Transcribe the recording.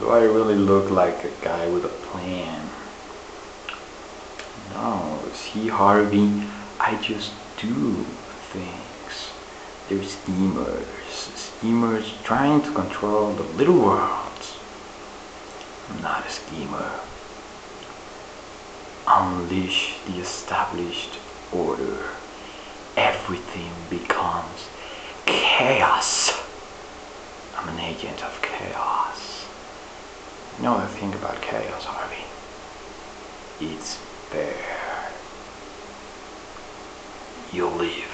Do I really look like a guy with a plan? No, see Harvey, I just do things. They're schemers. Schemers trying to control the little world. I'm not a schemer. Unleash the established order. Everything becomes chaos. I'm an agent of chaos. The thing about chaos, Harvey? It's there. You live